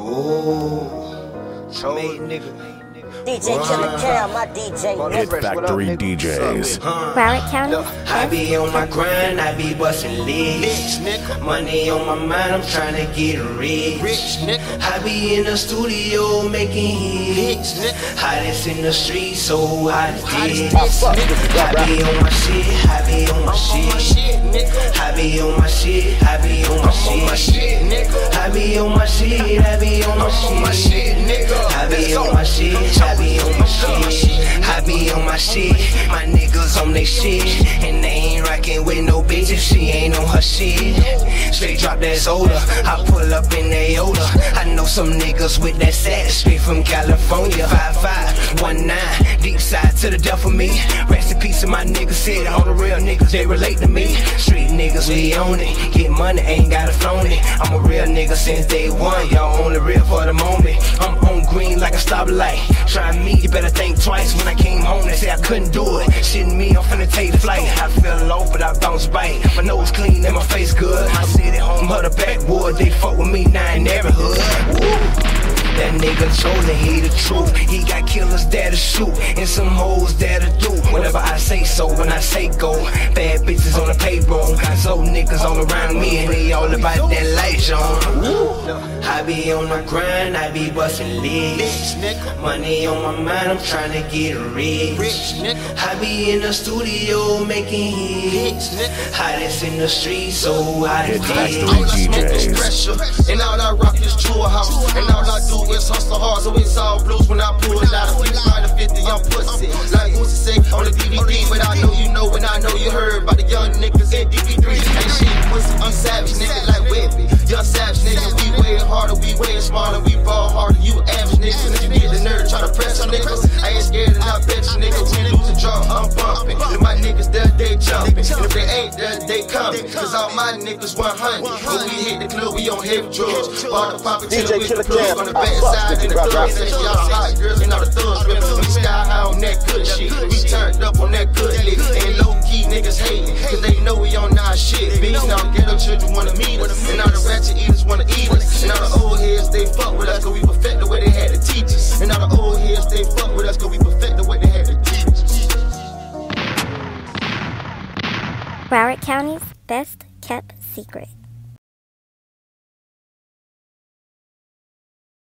Oh, told made nigga. DJ Killer Cam, my DJ. Hit Factory DJs. Broward County. I be on my grind, I be bustin' leads. Money on my mind, I'm tryna get rich. I be in the studio making hits. Hottest in the street, so hot as this. I be on my shit, I be on my shit. I be on my shit, I be on my shit. I be on my shit, I be on my shit. Be on my shit, I be on my shit. I be on my shit. My niggas on they shit. And they ain't rockin' with no bitch if she ain't on her shit. Straight drop that soda. I pull up in that Yoda. I know some niggas with that sass straight from California. 5519, deep side to the death of me. Rest in peace to my niggas. Said all the real niggas, they relate to me. Street niggas, we own it. Get money, ain't gotta phone it. I'm a real nigga since day one. Y'all only real for the moment. I'm on green like a stoplight. Try me, you better twice. When I came home, they say I couldn't do it. Shitting me, I'm finna take the flight. I feel low, but I bounce back. My nose clean and my face good. My city home of the backwood. They fuck with me now in every hood. That nigga told Chozen, he the truth. He got killers that'll shoot and some hoes that'll do I say so. When I say go, bad bitches on the payroll. So niggas all around me and they all about that light on. I be on my grind, I be bustin' leads. Money on my mind, I'm tryna get rich. I be in the studio making hits. Hottest in the street, so hot Hit as Factory this. All I smoke is pressure, and all I rock is true house. And all I do is hustle hard, so it's all blues Cause all my niggas 100. When we hit the club, we on heavy drugs. Ball the pop DJ until we Killer the plug Cam, on the I back side and the bro, bro. thugs say y'all hot girls and all the thugs rip. We sky high on that good shit. We turned up on that good lick. And low key niggas hating. Cause they know we on our shit. Beats now ghetto children wanna meet us. And all the ratchet eaters wanna eat us. And all the old heads they fuck with us cause we perfect the way they had to teach us. And all the old heads they fuck with us cause we perfect the way they had to teach us. Broward County's best kept secret.